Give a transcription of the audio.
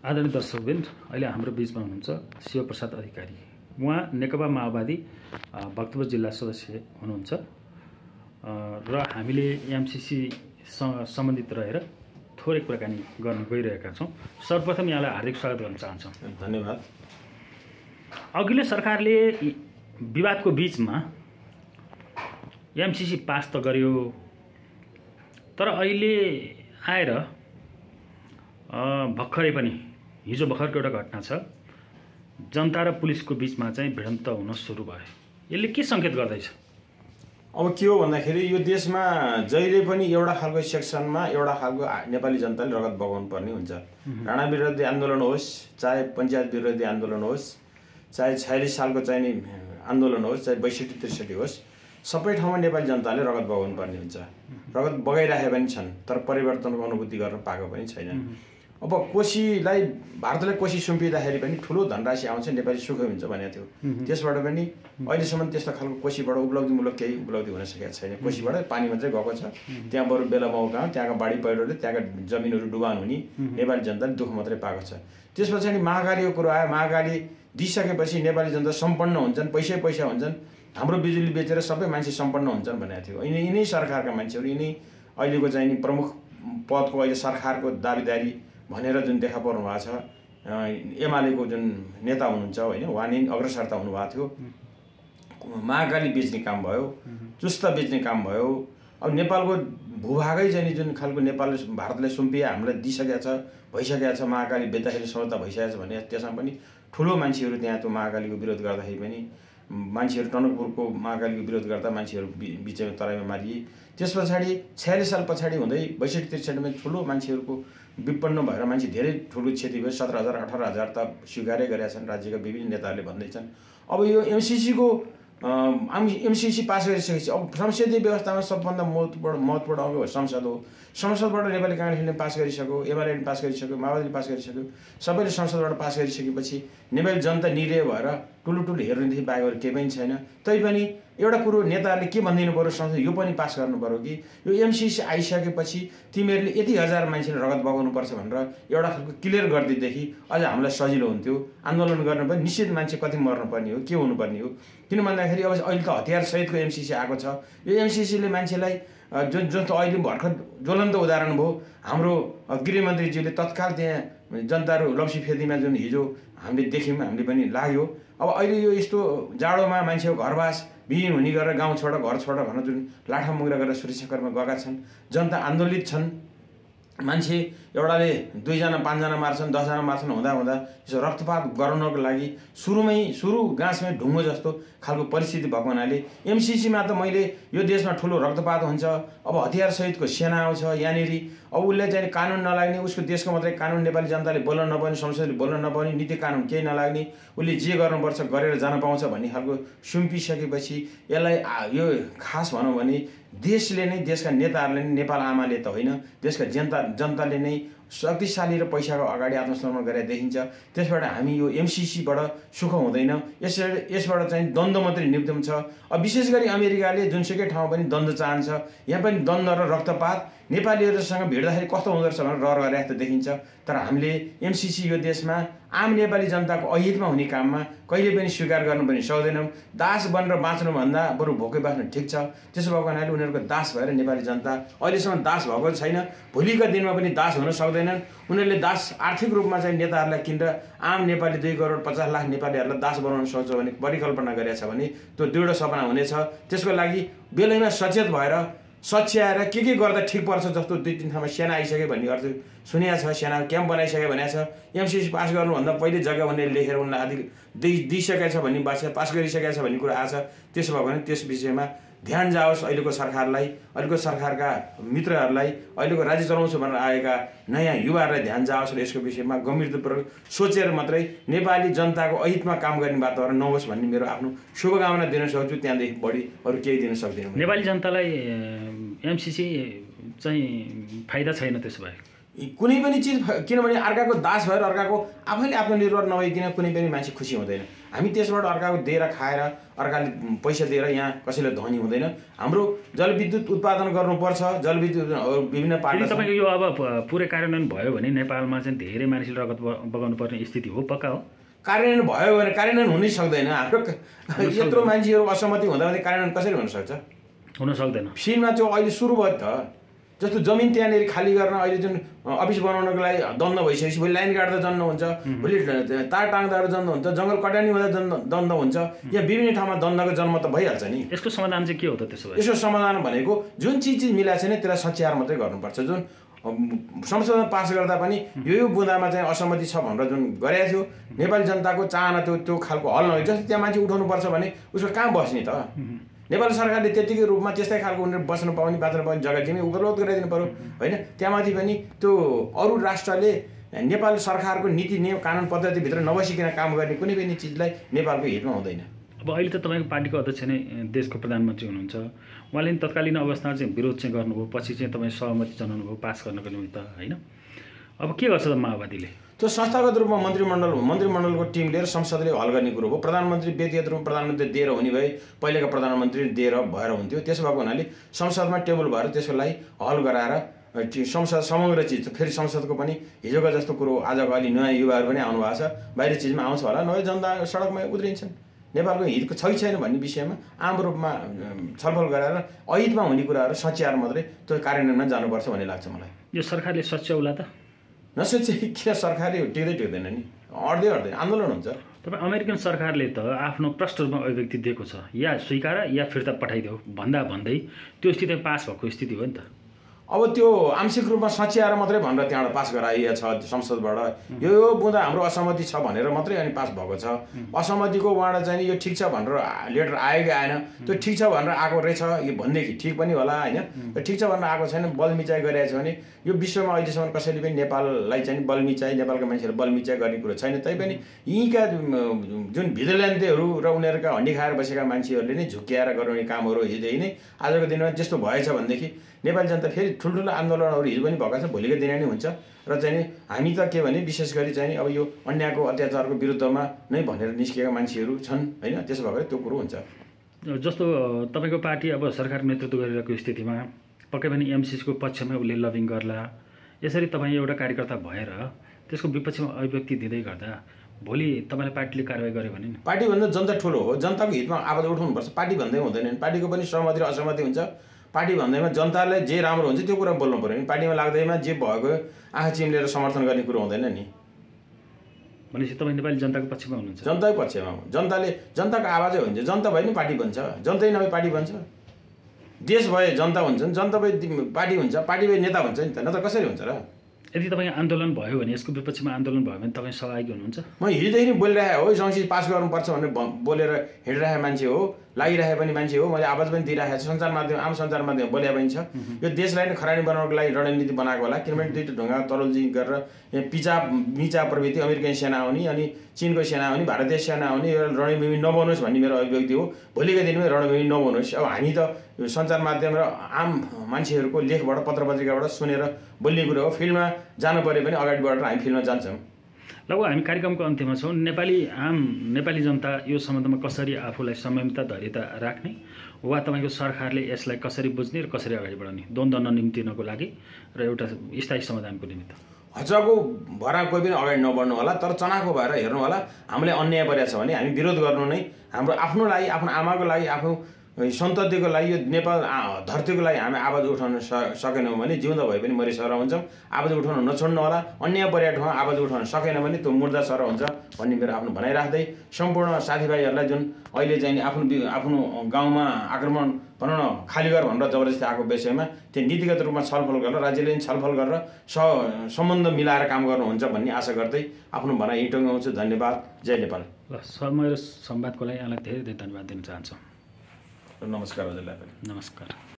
आदरणीय दर्शकबिन अहिले हाम्रो बिचमा हुनुहुन्छ शिवप्रसाद अधिकारी। उहाँ नेकपा माओवादी भक्तपुर जिल्ला सदस्य हुनुहुन्छ। र हामीले एमसिसीसँग सम्बन्धित रहेर थोरै कुराकानी गर्न गइरहेका छौँ। सर्वप्रथम यहाँलाई हार्दिक स्वागत गर्न चाहन्छौँ। धन्यवाद। अघिल्लो सरकारले विवादको बिचमा एमसिसी पास त गर्यो तर अहिले आएर भर्खरै पनि हिजो भर्खरको एउटा घटना छ। जनता र पुलिसको बिचमा चाहिँ भिडन्त हुन सुरु भयो। यसले के सङ्केत गर्दैछ? अब के हो भन्दाखेरि यो देशमा जहिले पनि एउटा खालको सेक्सनमा एउटा खालको नेपाली जनताले रगत बगाउनु पर्ने हुन्छ। राणा विरोधी आन्दोलन होस् चाहे पञ्चायत विरोधी आन्दोलन होस् चाहे छयालिस सालको चाहिँ नि आन्दोलन होस् चाहे बैसठी त्रिसठी होस् सबै ठाउँमा नेपाली जनताले रगत बगाउनु पर्ने हुन्छ। रगत बगाइराखे पनि छन् तर परिवर्तनको अनुभूति गर्न पाएको पनि छैनन्। अब कोसीलाई भारतलाई कोसी सुम्पिँदाखेरि पनि ठुलो धनराशि आउँछ नेपाली सुखै हुन्छ भनेको थियो। त्यसबाट पनि अहिलेसम्म त्यस्तो खालको कोसीबाट उपलब्धिमूलक केही उपलब्धि हुन सकेको छैन। कोसीबाट पानी मात्रै गएको छ। त्यहाँ बरु बेला मौका त्यहाँको बाढी पहिरोले त्यहाँका जमिनहरू डुबान हुने नेपाली जनताले दुःख मात्रै पाएको छ। त्यस पछाडि महाकालीको कुरो आयो। महाकाली दिइसकेपछि नेपाली जनता सम्पन्न हुन्छन् पैसै पैसा हुन्छन्। हाम्रो बिजुली बेचेर सबै मान्छे सम्पन्न हुन्छन् भनेको थियो। यिनै यिनै सरकारका मान्छेहरू यिनै अहिलेको चाहिँ नि प्रमुख पदको अहिले सरकारको दावेदारी भनेर जुन देखा पर्नु भएको छ एमालेको जुन नेता हुनुहुन्छ होइन उहाँ नै अग्रसरता हुनुभएको थियो। महाकाली बेच्ने काम भयो चुस्त बेच्ने काम भयो। अब नेपालको भूभागै चाहिँ जुन खालको नेपालले भारतलाई सुम्पिए हामीलाई दिइसकेको छ भइसकेको छ महाकाली बेच्दाखेरि समझौता भइसकेको छ भने त्यसमा पनि ठुलो मान्छेहरू त्यहाँ त्यो महाकालीको विरोध गर्दाखेरि पनि मान्छेहरू टनकपुरको महाकालीको विरोध गर्दा मान्छेहरू बिचमा तराईमा मारिए। त्यस पछाडि छयालिस साल पछाडि हुँदै बैसठी त्रिसठीमा ठुलो मान्छेहरूको विपन्न भएर मान्छे धेरै ठुलो क्षति भयो। सत्र हजार अठार हजार त स्वीकारै गरेका छन्। राज्यका विभिन्न नेताहरूले भन्दैछन्। अब यो एमसिसीको एमसिसी पास गरिसकेपछि अब संसदीय व्यवस्थामा सबभन्दा महत्त्वपूर्ण महत्त्वपूर्ण अङ्ग संसद हो। संसदबाट नेपाली काङ्ग्रेसले पास गरिसक्यो एमआलएले पास गरिसक्यो माओवादीले पास गरिसक्यो। सबैले संसदबाट पास गरिसकेपछि नेपाली जनता निरय भएर ठुलो हेर्नेदेखि बाहेक अरू केही पनि छैन। तैपनि एउटा कुरो नेताहरूले के भनिदिनु पऱ्यो संसद यो पनि पास गर्नु पऱ्यो कि? यो एमसिसी आइसकेपछि तिमीहरूले यति हजार मान्छेले रगत बगाउनुपर्छ भनेर एउटा खालको क्लियर गरिदिएदेखि अझ हामीलाई सजिलो हुन्थ्यो। आन्दोलन गर्न पनि निश्चित मान्छे कति मर्नुपर्ने हो के हुनुपर्ने हो? किन भन्दाखेरि अब अहिले त हतियार सहितको एमसिसी आएको छ। यो एमसिसीले मान्छेलाई जुन जुन त अहिले भर्खर ज्वलन्त उदाहरण भयो हाम्रो गृहमन्त्रीज्यूले तत्काल त्यहाँ जनताहरू लप्सी फेदीमा जुन हिजो हामीले देख्यौँ हामीले पनि लाग्यो। अब अहिले यो यस्तो जाडोमा मान्छेको घरवास विहीन हुने गरेर गाउँ छोड घर छोड भनेर जुन लाठामुग्रा गरेर सुरक्षाकर्मा गएका छन् जनता आन्दोलित छन् मान्छे एउटाले दुईजना पाँचजना मार्छन् दसजना मार्छन् हुँदा हुँदा यसो रक्तपात गराउनको लागि सुरुमै सुरु गाँसमै ढुङ्गो जस्तो खालको परिस्थिति भएको हुनाले एमसिसीमा त मैले यो देशमा ठुलो रक्तपात हुन्छ अब हतियार सहितको सेना आउँछ यहाँनिर अब उसले चाहिँ कानुन नलाग्ने उसको देशको मात्रै कानुन नेपाली जनताले बोल्न नपाउने संसदले बोल्न नपाउने नीति कानुन केही नलाग्ने उसले जे गर्नुपर्छ गरेर जान पाउँछ भन्ने खालको सुम्पिसकेपछि यसलाई यो खास भनौँ भने देशले नै देशका नेताहरूले नै नेपाल आमाले त होइन देशका जनता जनताले नै शक्तिशाली र पैसाको अगाडि आत्मसमर्पण गरेर देखिन्छ। त्यसबाट हामी यो एमसिसीबाट सुख हुँदैन यसरी यसबाट चाहिँ द्वन्द्व मात्रै निम्ति छ। अब विशेष गरी अमेरिकाले जुनसुकै ठाउँमा पनि द्वन्द्व चाहन्छ। यहाँ पनि द्वन्द्व र रक्तपात। नेपालीहरूसँग भिड्दाखेरि कस्तो हुँदो रहेछ भनेर डर गरेर जस्तो देखिन्छ। तर हामीले एमसिसी यो देशमा आम नेपाली जनताको अहितमा हुने काममा कहिले पनि स्वीकार गर्नु पनि सक्दैनौँ। दास बनेर बाँच्नुभन्दा बरु भोकै बाँच्नु ठिक छ। त्यसो भएको हुनाले उनीहरूको दास भएर नेपाली जनता अहिलेसम्म दास भएको छैन। भोलिका दिनमा पनि दास हुन सक्दैनन्। उनीहरूले दास आर्थिक रूपमा चाहिँ नेताहरूलाई किनेर आम नेपाली दुई करोड पचास लाख नेपालीहरूलाई दास बनाउन सक्छ भने परिकल्पना गरेको छ भने त्यो दृढ सपना हुनेछ। त्यसको लागि बेलैमा सचेत भएर सच्याएर के के गर्दा ठिक पर्छ जस्तो दुई तिन ठाउँमा सेना आइसक्यो भन्ने अर्थ सुनेको छ सेना क्याम्प बनाइसक्यो भनेको छ। एमसिसी पास गर्नुभन्दा पहिले जग्गा उनीहरूले लेखेर उनलाई आदि दिइ दिइसकेको छ भन्ने बाछा पास गरिसकेको छ भन्ने कुरा आएको छ त्यसो भयो भने त्यस विषयमा ध्यान जाओस् अहिलेको सरकारलाई अहिलेको सरकारका मित्रहरूलाई अहिलेको राज्य चलाउँछु भनेर आएका नयाँ युवाहरूलाई ध्यान जाओस् र यसको विषयमा गम्भीरतापूर्वक सोचेर मात्रै नेपाली जनताको अहितमा काम गर्ने वातावरण नहोस् भन्ने मेरो आफ्नो शुभकामना दिन सक्छु त्यहाँदेखि बढी अरू केही दिन सक्दिनँ। नेपाली जनतालाई एमसिसी चाहिँ फाइदा छैन त्यसो भए कुनै पनि चिज किनभने अर्काको दास भएर अर्काको आफैले आत्मनिर्भर नभइकन कुनै पनि मान्छे खुसी हुँदैन। हामी त्यसबाट अर्काको दिएर खाएर अर्काले पैसा दिएर यहाँ कसैले धनी हुँदैन। हाम्रो जलविद्युत उत्पादन गर्नुपर्छ जलविद्युत विभिन्न पार्ट तपाईँको यो अब पुरै कार्यान्वयन भयो भने नेपालमा चाहिँ धेरै मानिसले रगत बगाउनु पर्ने स्थिति हो पक्का हो? कार्यान्वयन भयो भने कार्यान्वयन हुनै सक्दैन। हाम्रो यत्रो मान्छेहरू असहमति हुँदा भने कार्यान्वयन कसरी हुन सक्छ हुन सक्दैन। फिल्डमा चाहिँ अहिले सुरु भयो त। जस्तो जमिन त्यहाँनिर खाली गर्न अहिले जुन अफिस बनाउनको लागि दण्ड भइसकेपछि भोलि लाइन काट्दा दण्ड हुन्छ भोलि तार टाङ्दाहरू दण्ड हुन्छ जङ्गल कटानी हुँदा दण्ड दण्ड हुन्छ यहाँ विभिन्न ठाउँमा दण्डको जन्म त भइहाल्छ नि। यसको समाधान चाहिँ के हो त त्यसो भए? यसो समाधान भनेको जुन चिज चिज मिलाएको छैन त्यसलाई सच्याएर मात्रै गर्नुपर्छ। जुन संसदमा पास गर्दा पनि यो यो बुँदामा चाहिँ असहमति छ भनेर जुन गरेको थियो नेपाली जनताको चाहना त्यो त्यो खालको हल नभए जस्तो त्यहाँ मान्छे उठाउनुपर्छ भने उसको कहाँ बस्ने त? नेपाल सरकारले त्यतिकै रूपमा त्यस्तै खालको उनीहरू बस्न पाउने बाँच्न पाउने जग्गा दिने उपलब्ध गराइदिनु पऱ्यो होइन? त्यहाँमाथि पनि त्यो अरू राष्ट्रले नेपाल सरकारको नीति नियम कानुन पद्धतिभित्र नबसिकन काम गर्ने कुनै पनि चिजलाई नेपालको हितमा हुँदैन। अब अहिले त तपाईँको पार्टीको अध्यक्ष नै देशको प्रधानमन्त्री हुनुहुन्छ। उहाँले तत्कालीन अवस्थामा चाहिँ विरोध चाहिँ गर्नुभयो पछि चाहिँ तपाईँ सहमति जनाउनु भयो पास गर्नको निमित्त होइन? अब के गर्छ त माओवादीले? त्यो संस्थागत रूपमा मन्त्रीमण्डल मन्त्रीमण्डलको टिम लिएर संसदले हल गर्ने कुरो हो। प्रधानमन्त्री व्यक्तिगत रूपमा प्रधानमन्त्री दिएर हुने भए पहिलेका प्रधानमन्त्री दिएर भएर हुन्थ्यो। त्यसो भएको हुनाले संसदमा टेबल भएर त्यसको लागि हल गराएर संसद समग्र चिज फेरि संसदको पनि हिजोको जस्तो कुरो आजको अलि नयाँ युवाहरू पनि आउनु भएको छ। बाहिर चिजमा आउँछ होला। नभए जनता सडकमा उत्रिन्छन् नेपालको हितको छै छैन भन्ने विषयमा आम रूपमा छलफल गराएर अहितमा हुने कुराहरू सच्याएर मात्रै त्यो कार्यान्वयनमा जानुपर्छ भन्ने लाग्छ मलाई। यो सरकारले सच्याउला त? नसोचे किन सरकारले टिक्दै टिक्दैन नि? अड्दै अड्दैन आन्दोलन हुन्छ। तपाईँ अमेरिकन सरकारले त आफ्नो प्रष्ट रूपमा अभिव्यक्ति दिएको छ। या स्वीकार या फिर्ता पठाइदेऊ। भन्दा भन्दै त्यो स्थिति पास भएको स्थिति हो नि त। अब त्यो आंशिक रूपमा सच्याएर मात्रै भनेर त्यहाँबाट पास गराइएको छ संसदबाट। यो यो बुँदा हाम्रो असहमति छ भनेर मात्रै अनि पास भएको छ। असहमतिको उहाँबाट चाहिँ यो ठिक छ भनेर लेटर आयो कि आएन त्यो ठिक छ भनेर आएको रहेछ यो भनेदेखि ठिक पनि होला होइन? ठिक छ भनेर आएको छैन बलमिचाइ गरिरहेको छ भने यो विश्वमा अहिलेसम्म कसैले पनि नेपाललाई चाहिँ बलमिचाइ नेपालका मान्छेहरू बलमिचाइ गर्ने कुरो छैन। तैपनि यहीँका जुन भिजिलेन्टेहरू र उनीहरूका हड्डी खाएर बसेका मान्छेहरूले नै झुक्क्याएर गराउने कामहरू हिजोदेखि नै आजको दिनमा त्यस्तो भएछ भनेदेखि नेपाली जनता फेरि ठुल्ठुलो आन्दोलनहरू हिजो पनि भएको छ भोलिको दिन नै हुन्छ। र चाहिँ नि हामी त के भने विशेष गरी चाहिँ अब यो अन्यायको अत्याचारको विरुद्धमा नै भनेर निस्किएका मान्छेहरू छन् होइन? त्यसो भएकोले त्यो कुरो हुन्छ। जस्तो तपाईँको पार्टी अब सरकार नेतृत्व गरिरहेको स्थितिमा पक्कै पनि एमसिसीको पक्षमै उसले लबिङ गर्ला। यसरी तपाईँ एउटा कार्यकर्ता भएर त्यसको विपक्षमा अभिव्यक्ति दिँदै गर्दा भोलि तपाईँलाई पार्टीले कारवाही गर्यो भने नि। पार्टी भन्दा जनता ठुलो हो। जनताको हितमा आवाज उठाउनुपर्छ। पार्टी भन्दै हुँदैन। पार्टीको पनि सहमति र असहमति हुन्छ। पार्टी भन्दैमा जनतालाई जे राम्रो हुन्छ त्यो कुरा बोल्नु पऱ्यो नि। पार्टीमा लाग्दैमा जे भएको आँखा चिम्लेर समर्थन गर्ने कुरो हुँदैन नि। भनेपछि तपाईँ नेपाली जनताको पक्षमा हुनुहुन्छ। जनताकै पक्षमा हो। जनताले जनताको आवाजै हुन्छ। जनता भए नि पार्टी बन्छ। जनतै नभए पार्टी बन्छ। देश भए जनता हुन्छ नि। जनता भए पार्टी हुन्छ। पार्टी भए नेता हुन्छ नि त। नत्र कसरी हुन्छ र? यदि तपाईँ आन्दोलन भयो भने यसको विपक्षमा आन्दोलन भयो भने तपाईँ सहभागी हुनुहुन्छ? म हिजोदेखि बोलिरहेको हो। संसद पास गर्नुपर्छ भनेर बोलेर हिँडिरहेको मान्छे हो। लागिरहेको पनि मान्छे हो। मैले आवाज पनि दिइरहेको छु। सञ्चार माध्यम आम सञ्चार माध्यम बोले पनि छ। यो देशलाई नै खरानी बनाउनको लागि रणनीति बनाएको होला। किनभने दुईवटा ढुङ्गा तरुलजी गरेर यहाँ पिचा मिचा प्रवृत्ति अमेरिकन सेना आउने अनि चिनको सेना आउने भारतीय सेना आउने यो रणभूमि नबनोस् भन्ने मेरो अभिव्यक्ति हो। भोलिको दिनमा रणभूमि नबनोस्। अब हामी त यो सञ्चार माध्यम र आम मान्छेहरूको लेखबाट पत्र पत्रिकाबाट सुनेर बोल्ने कुरो हो। फिल्डमा जानु पऱ्यो भने अगाडि बढेर हामी फिल्डमा जान्छौँ। लगभग हामी कार्यक्रमको अन्त्यमा छौँ। नेपाली आम नेपाली जनता यो सम्बन्धमा कसरी आफूलाई संयमितता धैर्यता राख्ने वा तपाईँको सरकारले यसलाई कसरी बुझ्ने र कसरी अगाडि बढाउने? द्वन्द्व ननिम्तिनको लागि र एउटा स्थायी समाधानको निमित्त। हचको भरा कोही पनि अगाडि नबढ्नु होला तर चनाको भएर हेर्नु होला हामीले अन्याय परेको छ भने हामी विरोध गर्नु नै हाम्रो आफ्नो लागि आफ्नो आमाको लागि आफ्नो सन्ततिको लागि यो नेपाल धरतीको लागि हामी आवाज उठाउन स सकेनौँ भने जिउँदो भए पनि मरिसर हुन्छौँ। आवाज उठाउन नछोड्नु होला। अन्य परेको ठाउँमा आवाज उठाउन सकेन भने त्यो मुर्दा सर हुन्छ भन्ने मेरो आफ्नो भनाइ राख्दै सम्पूर्ण साथीभाइहरूलाई जुन अहिले चाहिँ आफ्नो आफ्नो गाउँमा आक्रमण भनौँ न खाली गर भनेर जबरजस्ती आएको विषयमा त्यो नीतिगत रूपमा छलफल गरेर राज्यले पनि छलफल गरेर स सम्बन्ध मिलाएर काम गर्नुहुन्छ भन्ने आशा गर्दै आफ्नो भनाइ इटोङ्गाउँछु धन्यवाद। जय नेपाल। ल समय र संवादको लागि यहाँलाई धेरै धेरै धन्यवाद दिन चाहन्छु। नमस्कार अजय नमस्कार